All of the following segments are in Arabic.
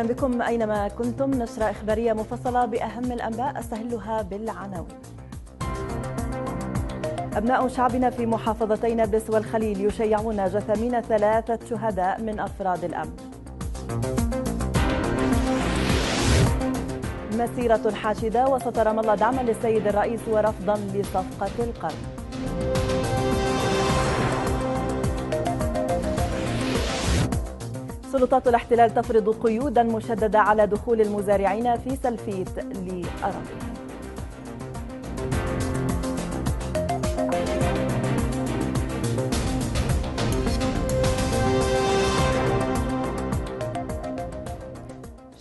أهلا بكم أينما كنتم. نشرة إخبارية مفصلة بأهم الأنباء أستهلها بالعناوين. أبناء شعبنا في محافظتي نابلس والخليل يشيعون جثامين ثلاثة شهداء من أفراد الأمن. مسيرة حاشدة وسط رام الله دعما للسيد الرئيس ورفضا لصفقة القرن. سلطات الاحتلال تفرض قيودا مشددة على دخول المزارعين في سلفيت لأراضيهم.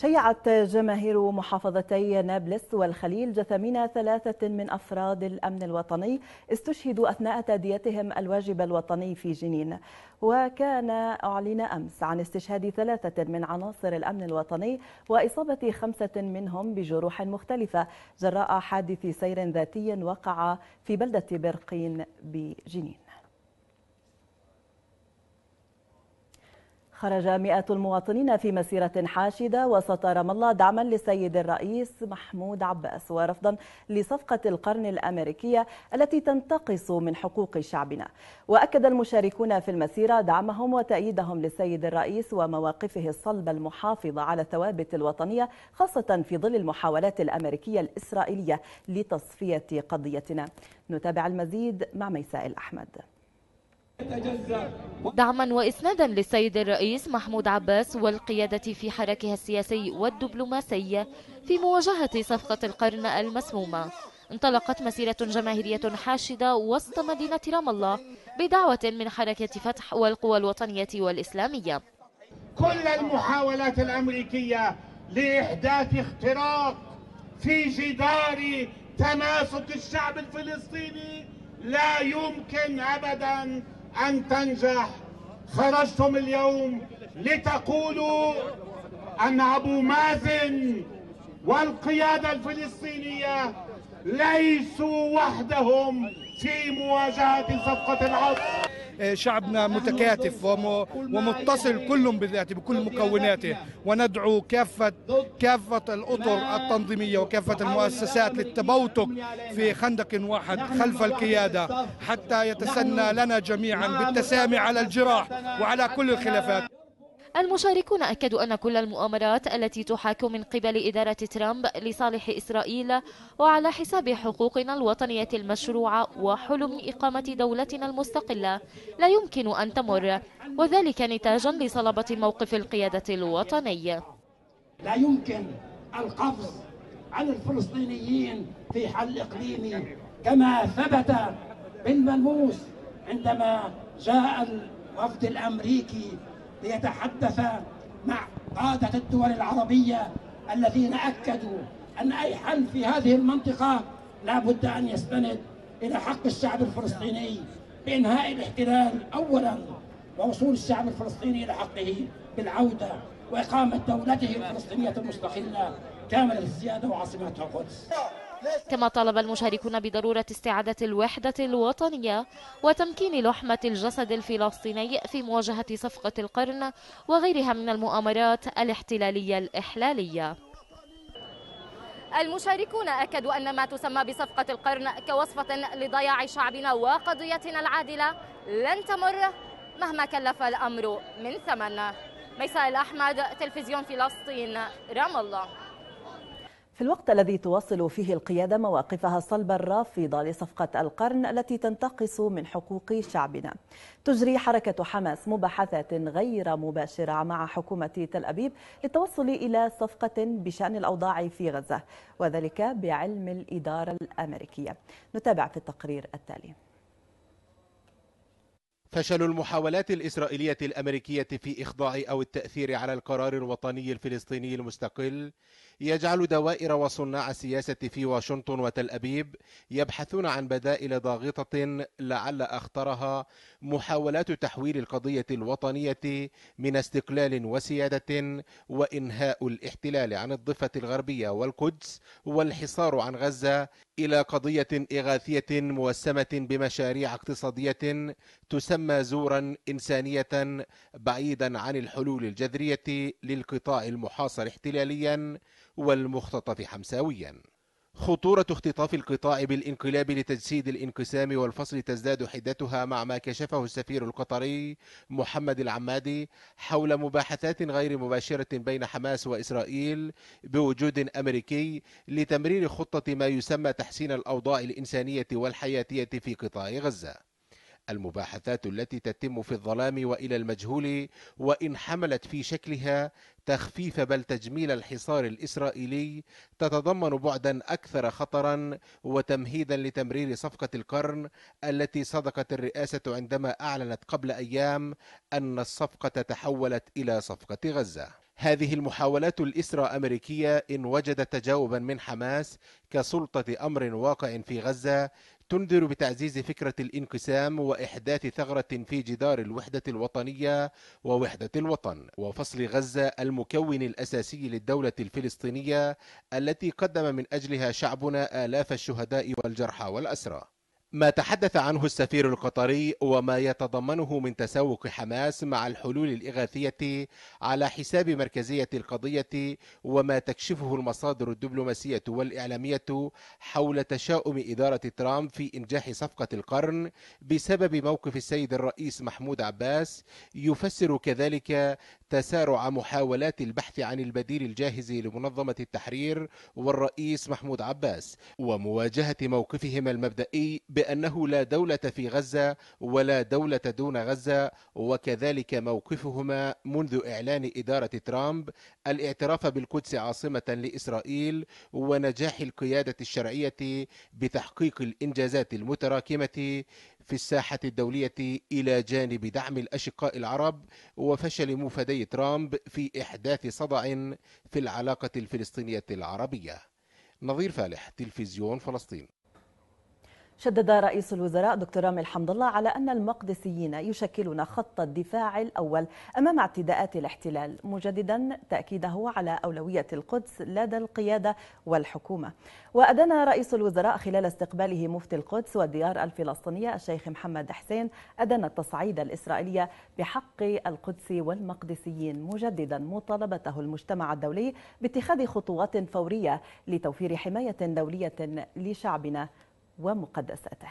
شيعت جماهير محافظتي نابلس والخليل جثامين ثلاثة من أفراد الأمن الوطني استشهدوا أثناء تأديتهم الواجب الوطني في جنين. وكان أعلن أمس عن استشهاد ثلاثة من عناصر الأمن الوطني وإصابة خمسة منهم بجروح مختلفة جراء حادث سير ذاتي وقع في بلدة برقين بجنين. خرج مئات المواطنين في مسيرة حاشدة وسط رام الله دعما للسيد الرئيس محمود عباس ورفضا لصفقة القرن الأمريكية التي تنتقص من حقوق شعبنا. وأكد المشاركون في المسيرة دعمهم وتأييدهم للسيد الرئيس ومواقفه الصلبة المحافظة على الثوابت الوطنية خاصة في ظل المحاولات الأمريكية الإسرائيلية لتصفية قضيتنا. نتابع المزيد مع ميساء الأحمد. دعما وإسنادا للسيد الرئيس محمود عباس والقيادة في حراكها السياسي والدبلوماسي في مواجهة صفقة القرن المسمومة. انطلقت مسيرة جماهيرية حاشدة وسط مدينة رام الله بدعوة من حركة فتح والقوى الوطنية والإسلامية. كل المحاولات الأمريكية لإحداث اختراق في جدار تماسك الشعب الفلسطيني لا يمكن أبدا أن تنجح خرجتم اليوم لتقولوا أن أبو مازن والقيادة الفلسطينية ليسوا وحدهم في مواجهة صفقة العصر. شعبنا متكاتف ومتصل كل بذاته بكل مكوناته. وندعو كافة كافة الأطر التنظيمية وكافة المؤسسات للتبوتك في خندق واحد خلف القيادة حتى يتسنى لنا جميعا بالتسامي على الجراح وعلى كل الخلافات. المشاركون أكدوا أن كل المؤامرات التي تحاك من قبل إدارة ترامب لصالح إسرائيل وعلى حساب حقوقنا الوطنية المشروعة وحلم إقامة دولتنا المستقلة لا يمكن أن تمر وذلك نتاجا لصلابة موقف القيادة الوطني. لا يمكن القفز على الفلسطينيين في حل إقليمي كما ثبت بالملموس عندما جاء الوفد الأمريكي ليتحدث مع قادة الدول العربية الذين أكدوا أن أي حل في هذه المنطقة لا بد أن يستند إلى حق الشعب الفلسطيني بإنهاء الاحتلال أولا ووصول الشعب الفلسطيني إلى حقه بالعودة وإقامة دولته الفلسطينية المستقلة كاملة السيادة وعاصمتها القدس. كما طالب المشاركون بضرورة استعادة الوحدة الوطنية وتمكين لحمة الجسد الفلسطيني في مواجهة صفقة القرن وغيرها من المؤامرات الاحتلالية الإحلالية. المشاركون أكدوا أن ما تسمى بصفقة القرن كوصفة لضياع شعبنا وقضيتنا العادلة لن تمر مهما كلف الأمر من ثمن. ميساء الأحمد تلفزيون فلسطين رام الله. في الوقت الذي تواصل فيه القيادة مواقفها الصلبة الرافضة لصفقة القرن التي تنتقص من حقوق شعبنا. تجري حركة حماس مباحثات غير مباشرة مع حكومة تل أبيب للتوصل إلى صفقة بشأن الأوضاع في غزة وذلك بعلم الإدارة الأمريكية. نتابع في التقرير التالي. فشل المحاولات الإسرائيلية الأمريكية في إخضاع أو التأثير على القرار الوطني الفلسطيني المستقل. يجعل دوائر وصناع السياسة في واشنطن وتل أبيب يبحثون عن بدائل ضاغطة لعل أخطرها محاولات تحويل القضية الوطنية من استقلال وسيادة وإنهاء الاحتلال عن الضفة الغربية والقدس والحصار عن غزة إلى قضية إغاثية موسمة بمشاريع اقتصادية تسمى زورا إنسانية بعيدا عن الحلول الجذرية للقطاع المحاصر احتلاليا والمختطف حمساويا. خطورة اختطاف القطاع بالانقلاب لتجسيد الانقسام والفصل تزداد حدتها مع ما كشفه السفير القطري محمد العمادي حول مباحثات غير مباشرة بين حماس وإسرائيل بوجود أمريكي لتمرير خطة ما يسمى تحسين الأوضاع الإنسانية والحياتية في قطاع غزة. المباحثات التي تتم في الظلام وإلى المجهول وإن حملت في شكلها تخفيف بل تجميل الحصار الإسرائيلي تتضمن بعدا أكثر خطرا وتمهيدا لتمرير صفقة القرن التي صدقت الرئاسة عندما أعلنت قبل أيام أن الصفقة تحولت إلى صفقة غزة. هذه المحاولات الإسرى أمريكية إن وجدت تجاوبا من حماس كسلطة أمر واقع في غزة تنذر بتعزيز فكرة الانقسام وإحداث ثغرة في جدار الوحدة الوطنية ووحدة الوطن وفصل غزة المكون الأساسي للدولة الفلسطينية التي قدم من أجلها شعبنا آلاف الشهداء والجرحى والأسرى. ما تحدث عنه السفير القطري وما يتضمنه من تسوق حماس مع الحلول الإغاثية على حساب مركزية القضية وما تكشفه المصادر الدبلوماسية والإعلامية حول تشاؤم إدارة ترامب في إنجاح صفقة القرن بسبب موقف السيد الرئيس محمود عباس يفسر كذلك تسارع محاولات البحث عن البديل الجاهز لمنظمة التحرير والرئيس محمود عباس ومواجهة موقفهما المبدئي بأنه لا دولة في غزة ولا دولة دون غزة وكذلك موقفهما منذ إعلان إدارة ترامب الاعتراف بالقدس عاصمة لإسرائيل ونجاح القيادة الشرعية بتحقيق الإنجازات المتراكمة في الساحة الدولية إلى جانب دعم الأشقاء العرب وفشل موفدي ترامب في إحداث صدع في العلاقة الفلسطينية العربية. نظير فالح تلفزيون فلسطين. شدد رئيس الوزراء دكتور رامي الحمد الله على أن المقدسيين يشكلون خط الدفاع الأول أمام اعتداءات الاحتلال مجددا تأكيده على أولوية القدس لدى القيادة والحكومة. وأدان رئيس الوزراء خلال استقباله مفتي القدس والديار الفلسطينية الشيخ محمد حسين أدان التصعيد الإسرائيلية بحق القدس والمقدسيين مجددا مطالبته المجتمع الدولي باتخاذ خطوات فورية لتوفير حماية دولية لشعبنا. ومقدساته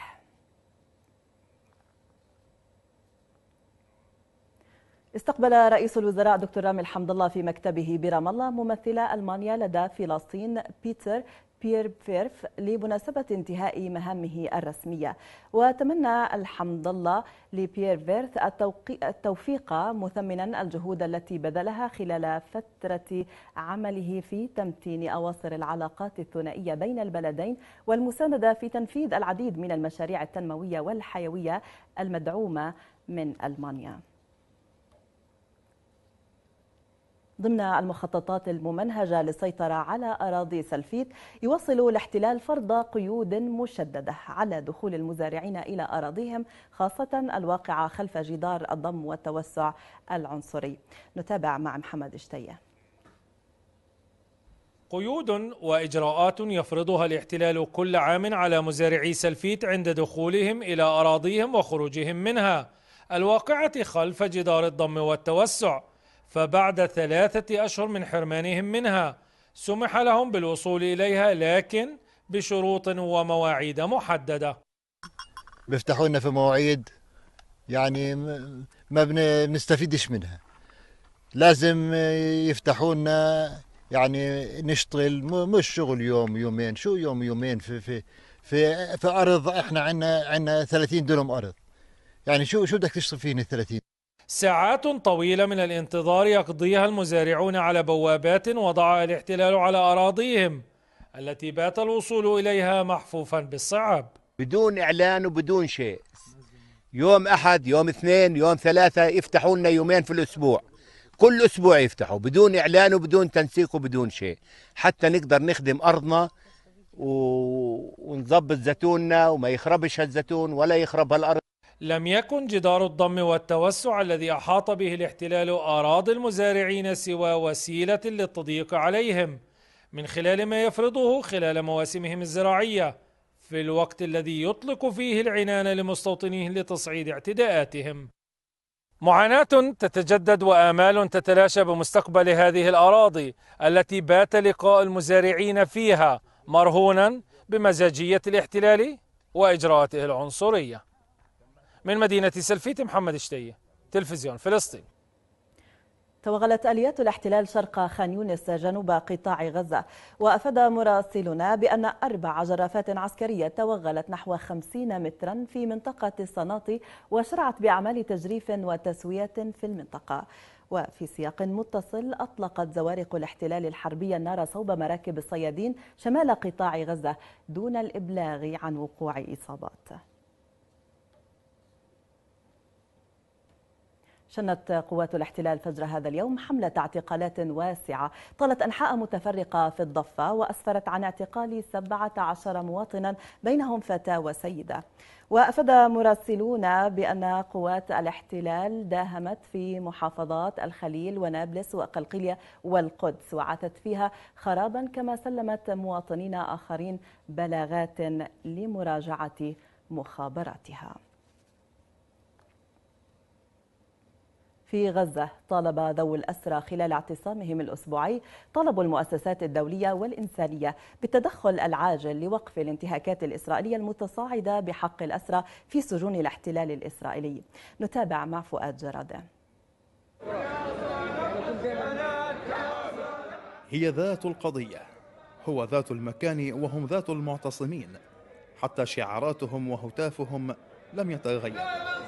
استقبل رئيس الوزراء دكتور رامي الحمد الله في مكتبه برام الله ممثل ألمانيا لدى فلسطين بيتر بيير فيرث لمناسبة انتهاء مهامه الرسمية. وتمنى الحمد الله لبيير فيرث التوفيق مثمنا الجهود التي بذلها خلال فترة عمله في تمتين أواصر العلاقات الثنائية بين البلدين والمساندة في تنفيذ العديد من المشاريع التنموية والحيوية المدعومة من ألمانيا. ضمن المخططات الممنهجة للسيطرة على أراضي سلفيت يواصل الاحتلال فرض قيود مشددة على دخول المزارعين إلى أراضيهم خاصة الواقعة خلف جدار الضم والتوسع العنصري. نتابع مع محمد اشتيه قيود وإجراءات يفرضها الاحتلال كل عام على مزارعي سلفيت عند دخولهم إلى أراضيهم وخروجهم منها. الواقعة خلف جدار الضم والتوسع. فبعد ثلاثة أشهر من حرمانهم منها سمح لهم بالوصول إليها لكن بشروط ومواعيد محددة. بيفتحوا لنا في مواعيد يعني ما بنستفيدش منها. لازم يفتحوا لنا يعني نشتغل مش شغل يوم يومين. شو يوم يومين؟ في في في, في أرض إحنا عندنا عندنا 30 دونم أرض. يعني شو شو بدك تشتغل فيه 30 ساعات طويلة من الانتظار يقضيها المزارعون على بوابات وضعها الاحتلال على أراضيهم التي بات الوصول إليها محفوفا بالصعاب. بدون إعلان وبدون شيء. يوم أحد يوم اثنين يوم ثلاثة يفتحوا لنا يومين في الأسبوع. كل أسبوع يفتحوا بدون إعلان وبدون تنسيق وبدون شيء. حتى نقدر نخدم أرضنا و... ونظبط زيتوننا وما يخربش هالزيتون ولا يخرب هالأرض. لم يكن جدار الضم والتوسع الذي أحاط به الاحتلال أراضي المزارعين سوى وسيلة للتضييق عليهم من خلال ما يفرضه خلال مواسمهم الزراعية في الوقت الذي يطلق فيه العنان لمستوطنيه لتصعيد اعتداءاتهم. معاناة تتجدد وآمال تتلاشى بمستقبل هذه الأراضي التي بات لقاء المزارعين فيها مرهونا بمزاجية الاحتلال وإجراءاته العنصرية. من مدينة سلفيت محمد شتيه تلفزيون فلسطين. توغلت آليات الاحتلال شرق خان يونس جنوب قطاع غزة وأفاد مراسلنا بأن أربع جرافات عسكرية توغلت نحو 50 مترا في منطقة الصناطي وشرعت بأعمال تجريف وتسوية في المنطقة. وفي سياق متصل أطلقت زوارق الاحتلال الحربية النار صوب مراكب الصيادين شمال قطاع غزة دون الإبلاغ عن وقوع إصابات. شنت قوات الاحتلال فجر هذا اليوم حملة اعتقالات واسعة. طالت أنحاء متفرقة في الضفة وأسفرت عن اعتقال 17 مواطنا بينهم فتاة وسيدة. وأفاد مراسلون بأن قوات الاحتلال داهمت في محافظات الخليل ونابلس وقلقيلية والقدس وعاتت فيها خرابا كما سلمت مواطنين آخرين بلاغات لمراجعة مخابراتها. في غزة. طالب ذوي الأسرى خلال اعتصامهم الأسبوعي طلبوا المؤسسات الدولية والإنسانية بالتدخل العاجل لوقف الانتهاكات الإسرائيلية المتصاعدة بحق الأسرى في سجون الاحتلال الإسرائيلي. نتابع مع فؤاد جرادة. هي ذات القضية. هو ذات المكان وهم ذات المعتصمين. حتى شعاراتهم وهتافهم لم يتغير.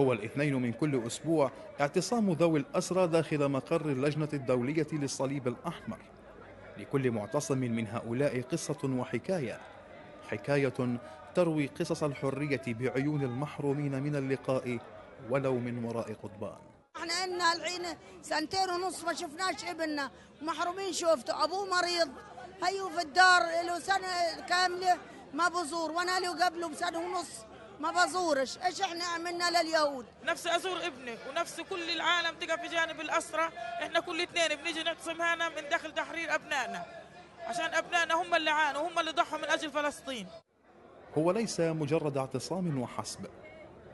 هو الاثنين من كل أسبوع اعتصام ذوي الأسرى داخل مقر اللجنة الدولية للصليب الأحمر. لكل معتصم من هؤلاء قصة وحكاية. حكاية تروي قصص الحرية بعيون المحرومين من اللقاء ولو من وراء قضبان. إحنا لنا الحين سنتين ونص ما شفناش ابننا. محرومين شوفته أبوه مريض. هيو في الدار له سنة كاملة. ما بزور. وأنا له قبله بسنة ونص. ما بزورش. إيش إحنا عملنا لليهود؟ نفسي أزور ابني ونفسي كل العالم تقف في جانب الاسرى إحنا كل اثنين بنيجي نعتصم هنا من داخل تحرير أبنائنا. عشان أبنائنا هم اللي عانوا هم اللي ضحوا من أجل فلسطين. هو ليس مجرد اعتصام وحسب.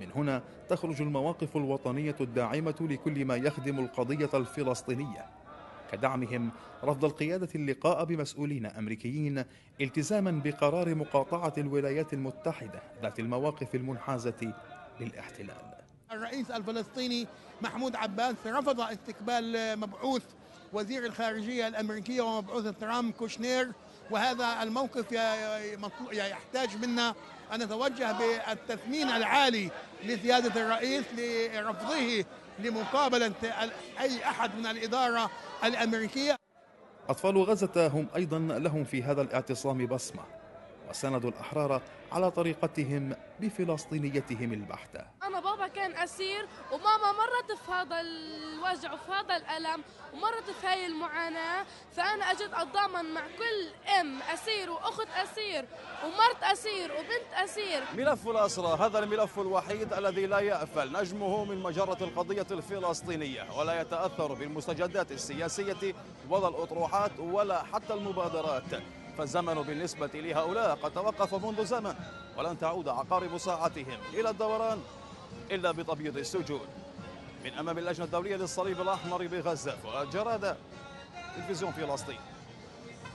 من هنا تخرج المواقف الوطنية الداعمة لكل ما يخدم القضية الفلسطينية. كدعمهم رفض القيادة اللقاء بمسؤولين أمريكيين التزاما بقرار مقاطعة الولايات المتحدة ذات المواقف المنحازة للاحتلال. الرئيس الفلسطيني محمود عباس رفض استقبال مبعوث وزير الخارجية الأمريكية ومبعوث ترامب كوشنير وهذا الموقف يحتاج منا أن نتوجه بالتثمين العالي لسيادة الرئيس لرفضه لمقابلة أي أحد من الإدارة الأمريكية. أطفال غزة هم أيضا لهم في هذا الاعتصام بصمة. وسندوا الأحرار على طريقتهم بفلسطينيتهم البحتة. أنا بابا كان أسير وماما مرت في هذا الوجع وفي هذا الألم ومرت في هاي المعاناة. فأنا أجد أتضامن مع كل أم أسير وأخت أسير ومرت أسير وبنت أسير. ملف الأسرى هذا الملف الوحيد الذي لا يأفل. نجمه من مجرة القضية الفلسطينية ولا يتأثر بالمستجدات السياسية ولا الأطروحات ولا حتى المبادرات. فالزمن بالنسبة لهؤلاء قد توقف منذ زمن ولن تعود عقارب ساعتهم إلى الدوران إلا بتبييض السجون. من أمام اللجنة الدولية للصليب الأحمر بغزة فؤاد تلفزيون فلسطين.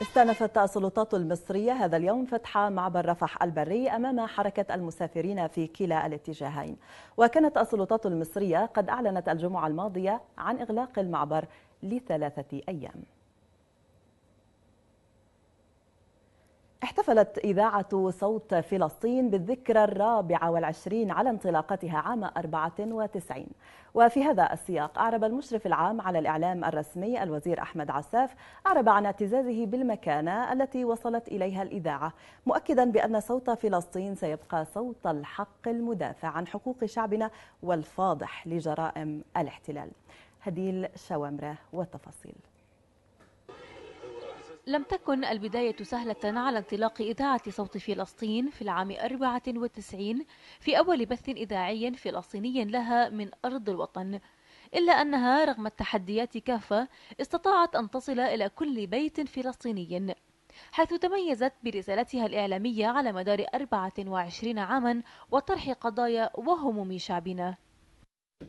استأنفت السلطات المصرية هذا اليوم فتح معبر رفح البري أمام حركة المسافرين في كلا الاتجاهين. وكانت السلطات المصرية قد أعلنت الجمعة الماضية عن إغلاق المعبر لثلاثة أيام. احتفلت إذاعة صوت فلسطين بالذكرى الرابعة والعشرين على انطلاقتها عام 94 وفي هذا السياق أعرب المشرف العام على الإعلام الرسمي الوزير أحمد عساف أعرب عن اعتزازه بالمكانة التي وصلت إليها الإذاعة مؤكدا بأن صوت فلسطين سيبقى صوت الحق المدافع عن حقوق شعبنا والفاضح لجرائم الاحتلال. هديل شوامرة والتفاصيل. لم تكن البداية سهلة على انطلاق إذاعة صوت فلسطين في العام 94 في أول بث إذاعي فلسطيني لها من أرض الوطن إلا أنها رغم التحديات كافة استطاعت أن تصل إلى كل بيت فلسطيني حيث تميزت برسالتها الإعلامية على مدار 24 عاما وطرح قضايا وهموم شعبنا.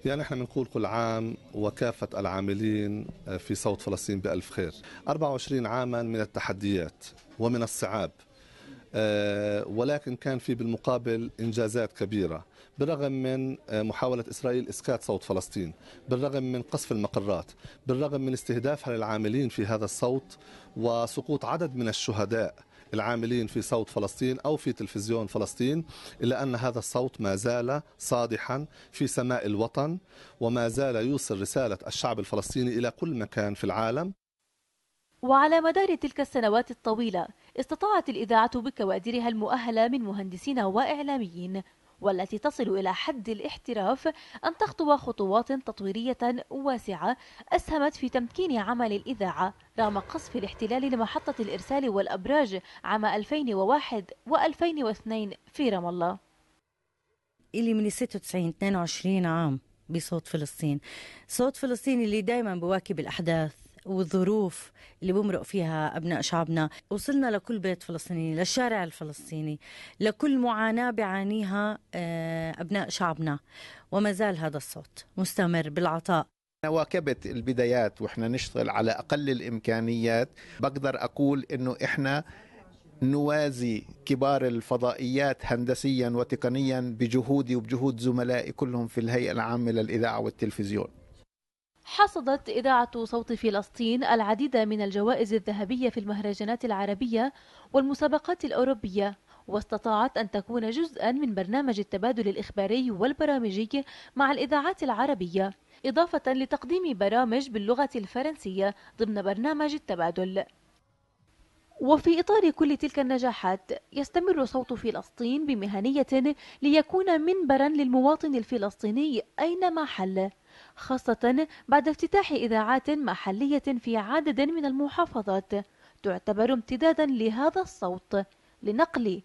يعني إحنا بنقول كل عام وكافة العاملين في صوت فلسطين بألف خير. 24 عاما من التحديات ومن الصعاب آه، ولكن كان في بالمقابل إنجازات كبيرة. بالرغم من آه، محاولة إسرائيل إسكات صوت فلسطين بالرغم من قصف المقرات بالرغم من استهدافها للعاملين في هذا الصوت وسقوط عدد من الشهداء العاملين في صوت فلسطين أو في تلفزيون فلسطين إلا أن هذا الصوت ما زال صادحا في سماء الوطن وما زال يوصل رسالة الشعب الفلسطيني إلى كل مكان في العالم. وعلى مدار تلك السنوات الطويلة استطاعت الإذاعة بكوادرها المؤهلة من مهندسين وإعلاميين والتي تصل إلى حد الاحتراف أن تخطو خطوات تطويرية واسعة أسهمت في تمكين عمل الإذاعة رغم قصف الاحتلال لمحطة الإرسال والأبراج عام 2001 و2002 في رام الله. إلي من 96 22 عام بصوت فلسطين. صوت فلسطين اللي دايما بواكب الأحداث. والظروف اللي بمرق فيها أبناء شعبنا. وصلنا لكل بيت فلسطيني للشارع الفلسطيني لكل معاناة بيعانيها آه، أبناء شعبنا. وما زال هذا الصوت مستمر بالعطاء. واكبت البدايات وإحنا نشتغل على أقل الإمكانيات. بقدر أقول إنه إحنا نوازي كبار الفضائيات هندسيا وتقنيا بجهودي وبجهود زملائي كلهم في الهيئة العامة للإذاعة والتلفزيون. حصدت إذاعة صوت فلسطين العديد من الجوائز الذهبية في المهرجانات العربية والمسابقات الأوروبية واستطاعت أن تكون جزءا من برنامج التبادل الإخباري والبرامجي مع الإذاعات العربية إضافة لتقديم برامج باللغة الفرنسية ضمن برنامج التبادل. وفي إطار كل تلك النجاحات يستمر صوت فلسطين بمهنية ليكون منبرا للمواطن الفلسطيني أينما حل. خاصة بعد افتتاح إذاعات محلية في عدد من المحافظات تعتبر امتدادا لهذا الصوت لنقل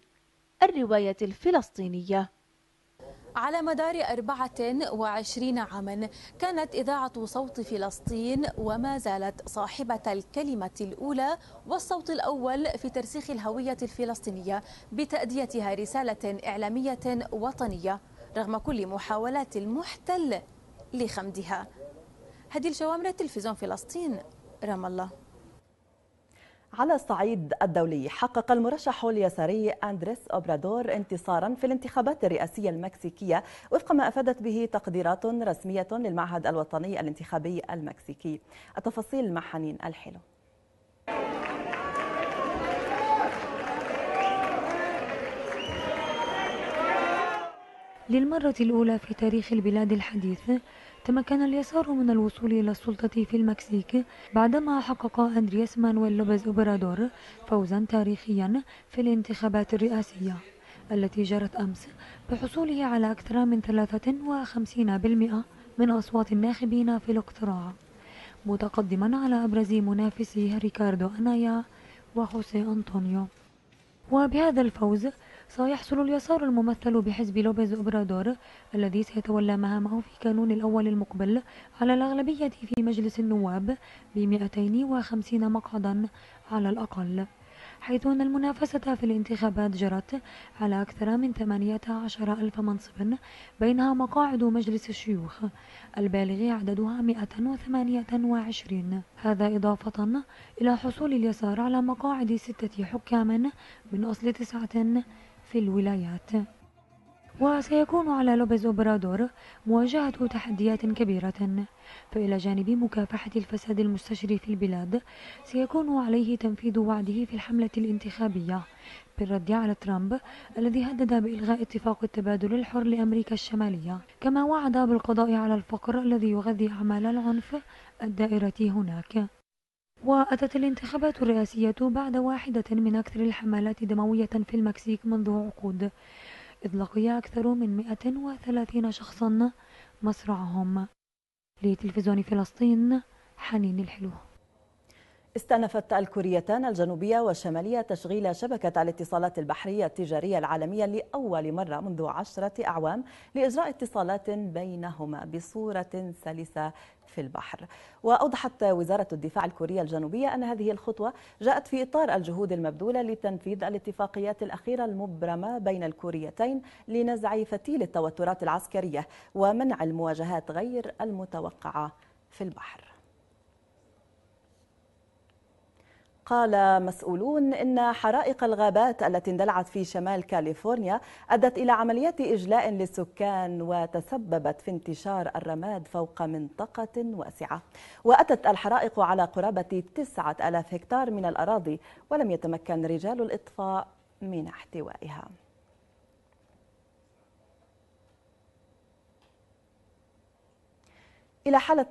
الرواية الفلسطينية. على مدار 24 عاما كانت إذاعة صوت فلسطين وما زالت صاحبة الكلمة الأولى والصوت الأول في ترسيخ الهوية الفلسطينية بتأديتها رسالة إعلامية وطنية رغم كل محاولات المحتل. لخمدها. هذه الجوامر تلفزيون فلسطين رام الله. على الصعيد الدولي حقق المرشح اليساري أندريس أوبرادور انتصارا في الانتخابات الرئاسية المكسيكية وفق ما أفادت به تقديرات رسمية للمعهد الوطني الانتخابي المكسيكي. التفاصيل مع حنين الحلو. للمرة الأولى في تاريخ البلاد الحديث تمكن اليسار من الوصول إلى السلطة في المكسيك بعدما حقق أندرياس مانويل لوبيز أوبرادور فوزا تاريخيا في الانتخابات الرئاسية التي جرت أمس بحصوله على أكثر من 53% من أصوات الناخبين في الاقتراع متقدما على أبرز منافسيه ريكاردو أنايا وخوسي أنطونيو. وبهذا الفوز سيحصل اليسار الممثل بحزب لوبيز أوبرادور الذي سيتولى مهامه في كانون الأول المقبل على الأغلبية في مجلس النواب ب 250 مقعدا على الأقل حيث أن المنافسة في الانتخابات جرت على أكثر من 18 ألف منصب بينها مقاعد مجلس الشيوخ البالغ عددها 128 هذا إضافة إلى حصول اليسار على مقاعد ستة حكام من أصل تسعة في الولايات. وسيكون على لوبيز أوبرادور مواجهة تحديات كبيرة. فإلى جانب مكافحة الفساد المستشري في البلاد سيكون عليه تنفيذ وعده في الحملة الانتخابية بالرد على ترامب الذي هدد بإلغاء اتفاق التبادل الحر لأمريكا الشمالية. كما وعد بالقضاء على الفقر الذي يغذي أعمال العنف الدائرة هناك. وأتت الانتخابات الرئاسية بعد واحدة من أكثر الحملات دموية في المكسيك منذ عقود إذ لقي أكثر من 130 شخصا مصرعهم. لتلفزيون فلسطين حنين الحلو. استأنفت الكوريتان الجنوبية والشمالية تشغيل شبكة الاتصالات البحرية التجارية العالمية لأول مرة منذ عشرة أعوام لإجراء اتصالات بينهما بصورة سلسة في البحر. وأوضحت وزارة الدفاع الكورية الجنوبية أن هذه الخطوة جاءت في إطار الجهود المبذولة لتنفيذ الاتفاقيات الأخيرة المبرمة بين الكوريتين لنزع فتيل التوترات العسكرية ومنع المواجهات غير المتوقعة في البحر. قال مسؤولون إن حرائق الغابات التي اندلعت في شمال كاليفورنيا أدت إلى عمليات إجلاء للسكان وتسببت في انتشار الرماد فوق منطقة واسعة. وأتت الحرائق على قرابة تسعة ألاف هكتار من الأراضي ولم يتمكن رجال الإطفاء من احتوائها. إلى حالة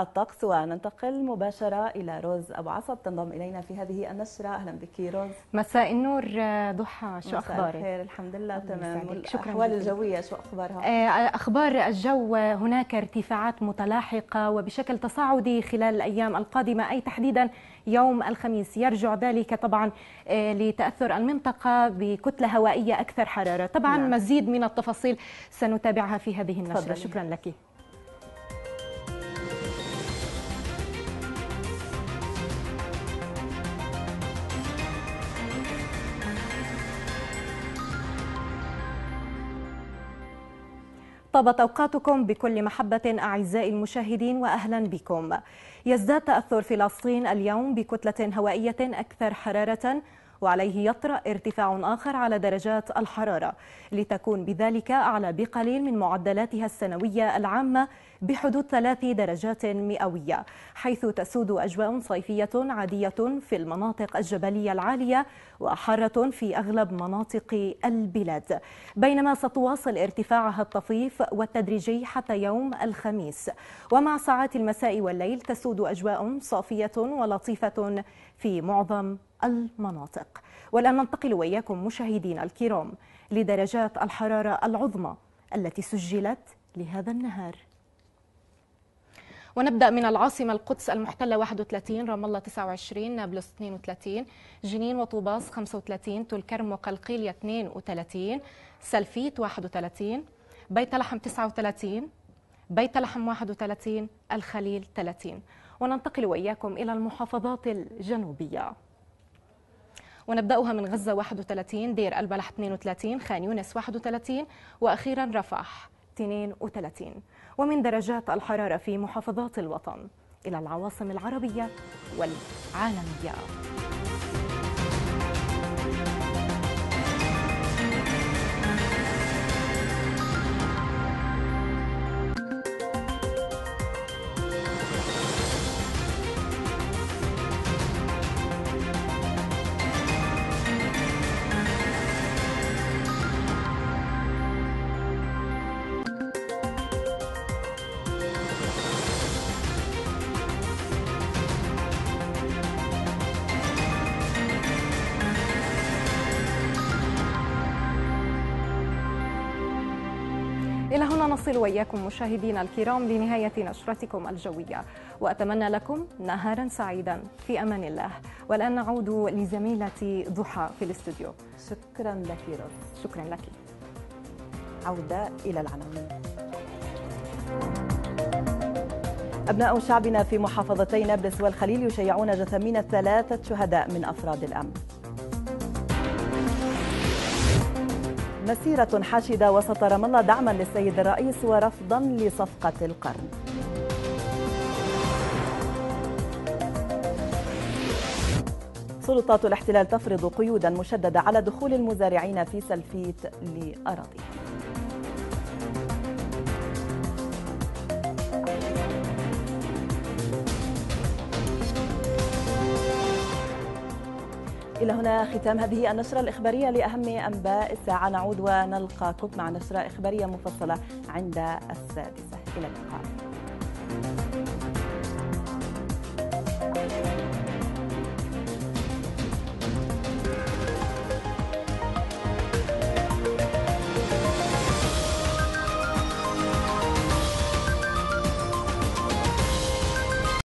الطقس وننتقل مباشرة إلى روز أبو عصب. تنضم إلينا في هذه النشرة. أهلا بك روز. مساء النور ضحى. شو أخبارك؟ خير الحمد لله تمام. شكرا الأحوال الجوية شو أخبارها؟ أخبار الجو هناك ارتفاعات متلاحقة وبشكل تصاعدي خلال الأيام القادمة أي تحديدا يوم الخميس. يرجع ذلك طبعا لتأثر المنطقة بكتلة هوائية أكثر حرارة. طبعا نعم. مزيد من التفاصيل سنتابعها في هذه النشرة. شكرا لك. طابت أوقاتكم بكل محبة أعزائي المشاهدين وأهلا بكم. يزداد تأثر فلسطين اليوم بكتلة هوائية أكثر حرارة وعليه يطرأ ارتفاع آخر على درجات الحرارة لتكون بذلك أعلى بقليل من معدلاتها السنوية العامة بحدود ثلاث درجات مئوية حيث تسود أجواء صيفية عادية في المناطق الجبلية العالية وحارة في أغلب مناطق البلاد. بينما ستواصل ارتفاعها الطفيف والتدريجي حتى يوم الخميس. ومع ساعات المساء والليل تسود أجواء صافية ولطيفة في معظم المناطق. والآن ننتقل وإياكم مشاهدينا الكرام لدرجات الحرارة العظمى التي سجلت لهذا النهار. ونبدأ من العاصمة القدس المحتلة 31 رام الله 29 نابلس 32 جنين وطوباس 35 تلكرم وقلقيلية 32 سلفيت 31 بيت لحم 39 بيت لحم 31 الخليل 30 وننتقل وإياكم إلى المحافظات الجنوبية. ونبدأها من غزة 31 دير البلح 32 خان يونس 31 وأخيرا رفح 32 ومن درجات الحرارة في محافظات الوطن إلى العواصم العربية والعالمية. هنا نصل وإياكم مشاهدينا الكرام لنهاية نشرتكم الجوية. وأتمنى لكم نهارا سعيدا. في أمان الله. والآن نعود لزميلتي ضحى في الاستوديو. شكرا لك روز شكرا لك. عودة إلى العناوين أبناء شعبنا في محافظتي نابلس والخليل يشيعون جثامين ثلاثة شهداء من أفراد الأمن. مسيرة حاشدة وسط رام الله دعما للسيد الرئيس ورفضا لصفقة القرن. سلطات الاحتلال تفرض قيودا مشددة على دخول المزارعين في سلفيت لأراضيهم. إلى هنا ختام هذه النشرة الإخبارية لأهم أنباء الساعة. نعود ونلقاكم مع نشرة إخبارية مفصلة عند السادسة. إلى اللقاء.